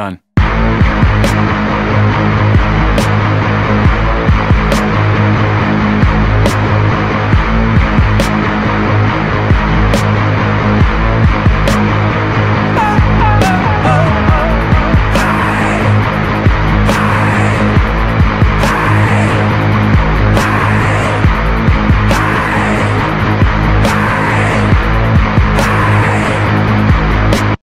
Run.